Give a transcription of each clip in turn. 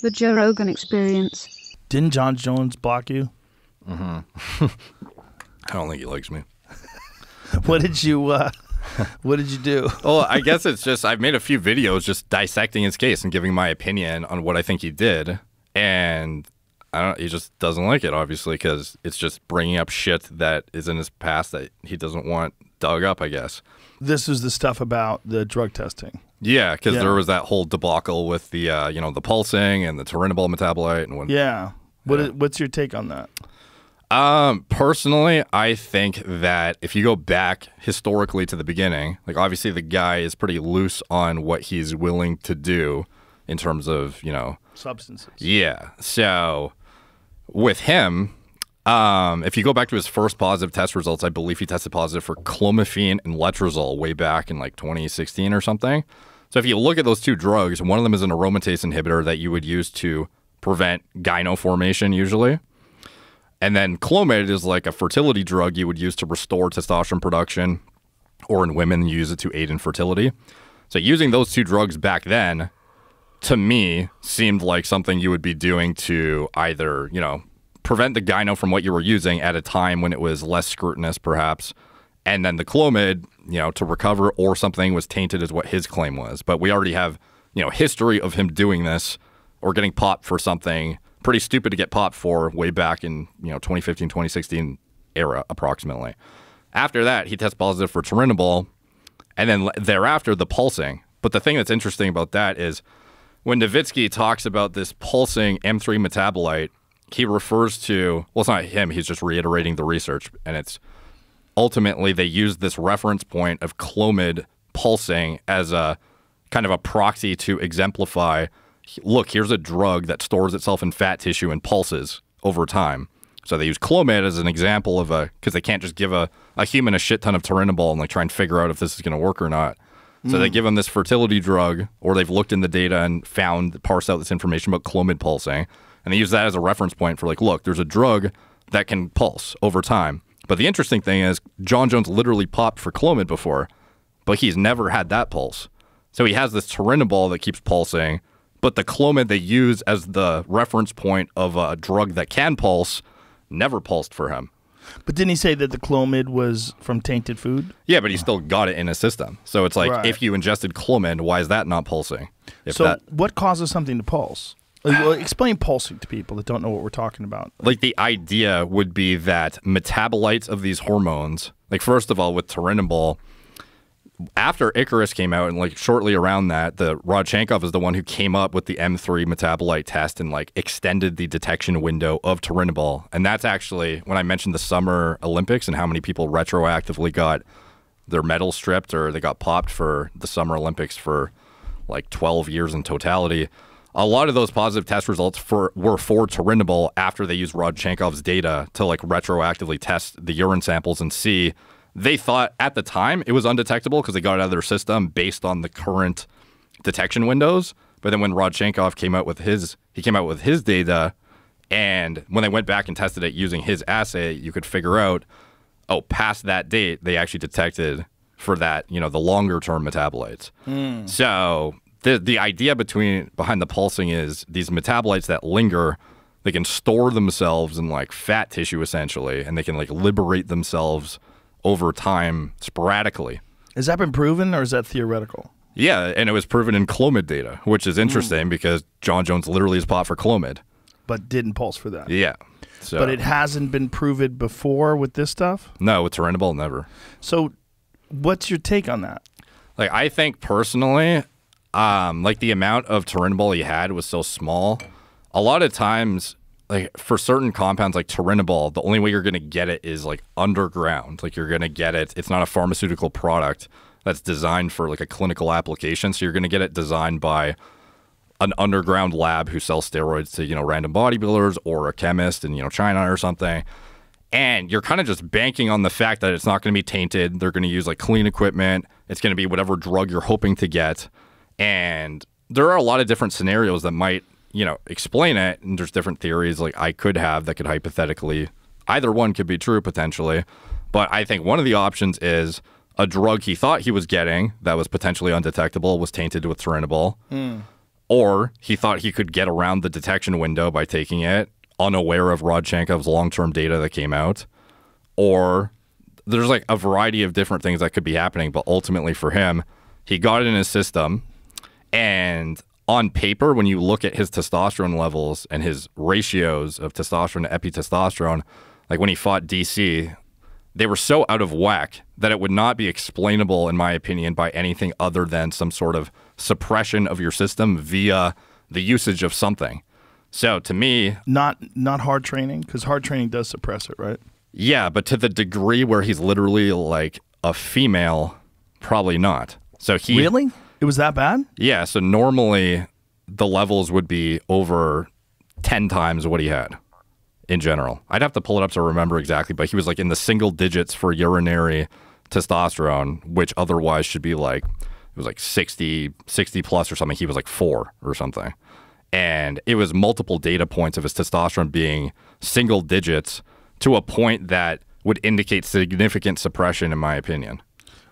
The Joe Rogan Experience. Didn't Jon Jones block you? Mm-hmm. I don't think he likes me. What did you uh, What did you do? Well, I guess it's just I've made a few videos just dissecting his case and giving my opinion on what I think he did, and I don't. He just doesn't like it, obviously, because it's just bringing up shit that is in his past that he doesn't want dug up. I guess. This is the stuff about the drug testing. Yeah, because Yeah. there was that whole debacle with the uh, you know the pulsing and the turinabol metabolite and what. Yeah. What Yeah. is- what's your take on that? Um, personally, I think that if you go back historically to the beginning, like obviously the guy is pretty loose on what he's willing to do in terms of, you know, Substances. yeah. So with him, um, if you go back to his first positive test results, I believe he tested positive for clomiphene and letrozole way back in like 2016 or something. So if you look at those two drugs, one of them is an aromatase inhibitor that you would use to prevent gyno formation usually. And then Clomid is like a fertility drug you would use to restore testosterone production, or in women, you use it to aid in fertility. So using those two drugs back then, to me, seemed like something you would be doing to either, you know, prevent the gyno from what you were using at a time when it was less scrutinous, perhaps, and then the Clomid, you know, to recover, or something was tainted, is what his claim was. But we already have, you know, history of him doing this or getting popped for something pretty stupid to get popped for way back in, you know, 2015, 2016 era, approximately. After that, he tests positive for Turinabol, and then thereafter the pulsing. But the thing that's interesting about that is when Novitzky talks about this pulsing M3 metabolite, he refers to well, it's not him. He's just reiterating the research, and it's ultimately they use this reference point of Clomid pulsing as a kind of a proxy to exemplify. Look, here's a drug that stores itself in fat tissue and pulses over time. So they use Clomid as an example of a because they can't just give a, a human a shit ton of Turinabol and like try and figure out if this is going to work or not. So they hmm. give them this fertility drug, or they've looked in the data and found parsed out this information about Clomid pulsing, and they use that as a reference point for like, look, there's a drug that can pulse over time. But the interesting thing is, Jon Jones literally popped for Clomid before, but he's never had that pulse. So he has this Turinabol that keeps pulsing, but the Clomid they use as the reference point of a drug that can pulse never pulsed for him. But didn't he say that the Clomid was from tainted food? Yeah, but he still got it in his system. So it's like Right. if you ingested Clomid, why is that not pulsing? If so that what causes something to pulse? Explain pulsing to people that don't know what we're talking about. like the idea would be that metabolites of these hormones, like first of all with Turinabol, after Icarus came out and like shortly around that, the Rodchenkov is the one who came up with the M3 metabolite test and like extended the detection window of Turinabol. And that's actually when I mentioned the Summer Olympics and how many people retroactively got their medal stripped or they got popped for the Summer Olympics for like 12 years in totality. A lot of those positive test results for were for Turinabol after they used Rodchenkov's data to like retroactively test the urine samples and see. They thought at the time it was undetectable because they got it out of their system based on the current detection windows. But then when Rodchenkov came out with his, he came out with his data, and when they went back and tested it using his assay, you could figure out, oh, past that date, they actually detected for that, you know, the longer term metabolites. Hmm. So the the idea between behind the pulsing is these metabolites that linger, they can store themselves in like fat tissue essentially, and they can like liberate themselves over time sporadically. Has that been proven or is that theoretical? Yeah, and it was proven in Clomid data, which is hmm. interesting because Jon Jones literally is pot for Clomid. But didn't pulse for that. Yeah. So But it hasn't been proven before with this stuff. no, with Turinabol, never. So, what's your take on that? Like I think personally, um, like the amount of Turinabol he had was so small. A lot of times, like for certain compounds like Turinabol, the only way you're gonna get it is like underground. Like you're gonna get it. It's not a pharmaceutical product that's designed for like a clinical application. So you're gonna get it designed by an underground lab who sells steroids to you know random bodybuilders or a chemist in you know China or something. And you're kind of just banking on the fact that it's not going to be tainted. They're going to use like clean equipment. It's going to be whatever drug you're hoping to get. And there are a lot of different scenarios that might, you know, explain it. And there's different theories like I could have that could hypothetically, either one could be true potentially. But I think one of the options is a drug he thought he was getting that was potentially undetectable was tainted with Turinabol. Hmm. or he thought he could get around the detection window by taking it, unaware of Rodchenkov's long term data that came out, or there's like a variety of different things that could be happening. But ultimately, for him, he got it in his system, and on paper, when you look at his testosterone levels and his ratios of testosterone to epitestosterone, like when he fought DC, they were so out of whack that it would not be explainable, in my opinion, by anything other than some sort of suppression of your system via the usage of something. So to me, Not not hard training because hard training does suppress it, right? yeah, but to the degree where he's literally like a female, probably not. So he Really? It was that bad? Yeah, so normally the levels would be over 10 times what he had in general. I'd have to pull it up to remember exactly, but he was like in the single digits for urinary testosterone, which otherwise should be like it was like 60 60 plus or something. He was like 4 or something. And it was multiple data points of his testosterone being single digits to a point that would indicate significant suppression in my opinion.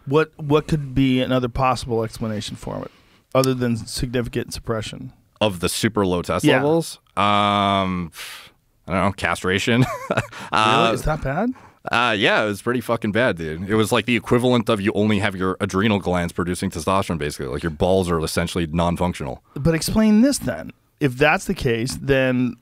What what could be another possible explanation for it, other than significant suppression? of the super low test Yeah. levels. Um, I don't know, castration. Really? uh, Is that bad? uh, yeah, it was pretty fucking bad, dude. It was like the equivalent of you only have your adrenal glands producing testosterone, basically. Like your balls are essentially non-functional. But explain this then. If that's the case, then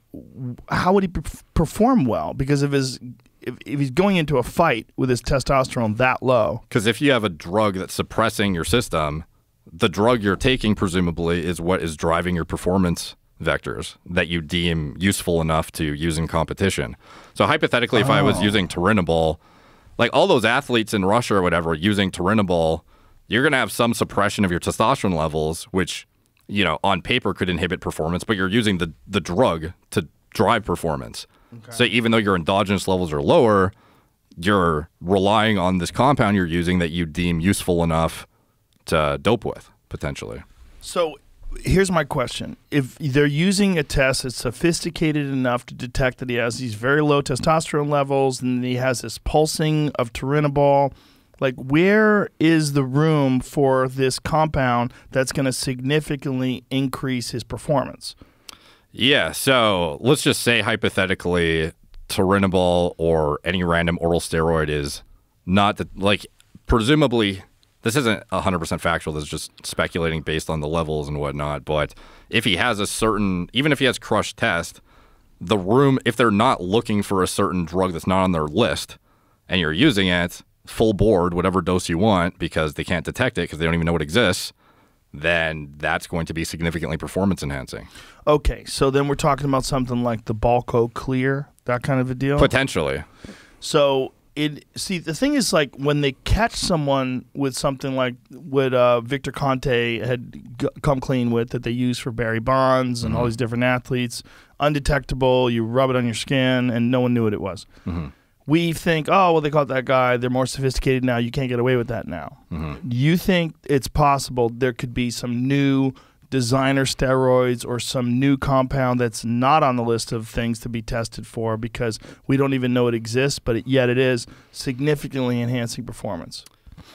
how would he perf- perform well? Because if his if, if he's going into a fight with his testosterone that low, Because if you have a drug that's suppressing your system, the drug you're taking presumably is what is driving your performance vectors that you deem useful enough to use in competition. So hypothetically, if I was oh. using Turinabol, like all those athletes in Russia or whatever using Turinabol, you're going to have some suppression of your testosterone levels, which you know on paper could inhibit performance, but you're using the the drug to drive performance. So even though your endogenous levels are lower, you're relying on this compound you're using that you deem useful enough to dope with potentially. So here's my question. If they're using a test that's sophisticated enough to detect that he has these very low testosterone levels and he has this pulsing of turinabol, like where is the room for this compound that's going to significantly increase his performance? Yeah, so let's just say hypothetically Turinabol or any random oral steroid is not the, like presumably this isn't 100% factual this is just speculating based on the levels and whatnot but if he has a certain even if he has crushed test the room if they're not looking for a certain drug that's not on their list and you're using it full board whatever dose you want because they can't detect it because they don't even know it exists then that's going to be significantly performance enhancing Okay, so then we're talking about something like the Balco Clear, that kind of a deal. potentially So it see the thing is like when they catch someone with something like what uh, Victor Conte had g- come clean with that they use for Barry Bonds and all these different athletes, undetectable. You rub it on your skin and no one knew what it was. We think, oh well, they caught that guy. They're more sophisticated now. You can't get away with that now. Do you think it's possible there could be some new designer steroids or some new compound that's not on the list of things to be tested for because we don't even know it exists, but it, yet it is significantly enhancing performance,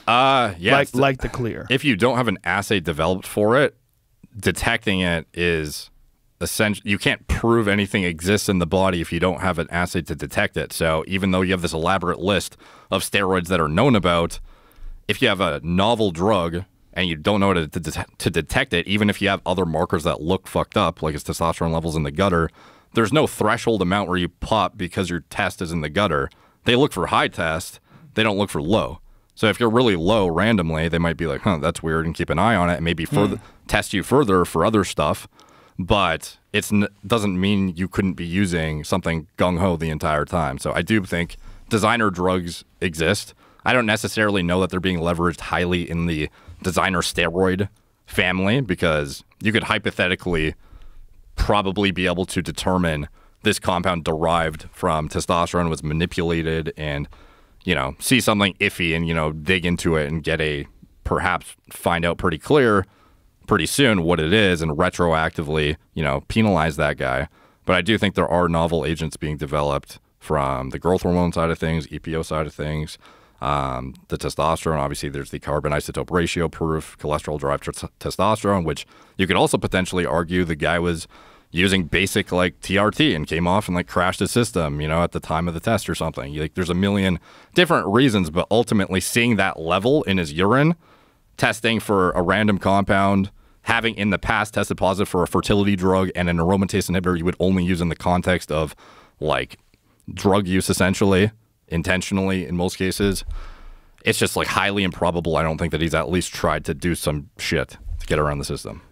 Uh, yeah. like like the clear. if you don't have an assay developed for it, detecting it is essential. You can't prove anything exists in the body if you don't have an assay to detect it. So even though you have this elaborate list of steroids that are known about, if you have a novel drug and you don't know how to, to, det- to detect it, even if you have other markers that look fucked up, like his testosterone levels in the gutter, there's no threshold amount where you pop because your test is in the gutter. They look for high test, they don't look for low. So if you're really low randomly, they might be like, huh, that's weird, and keep an eye on it and maybe hmm. further test you further for other stuff. But it doesn't mean you couldn't be using something gung ho the entire time. So I do think designer drugs exist. I don't necessarily know that they're being leveraged highly in the designer steroid family because you could hypothetically probably be able to determine this compound derived from testosterone was manipulated and you know see something iffy and you know dig into it and get a perhaps find out pretty clear pretty soon what it is and retroactively you know penalize that guy but i do think there are novel agents being developed from the growth hormone side of things epo side of things Um, the testosterone, obviously, there's the carbon isotope ratio proof, cholesterol derived testosterone, which you could also potentially argue the guy was using basic like TRT and came off and like crashed his system, you know, at the time of the test or something. Like there's a million different reasons, but ultimately seeing that level in his urine, testing for a random compound, having in the past tested positive for a fertility drug and an aromatase inhibitor you would only use in the context of like drug use essentially, intentionally in most cases. It's just like highly improbable. I don't think that he's at least tried to do some shit to get around the system.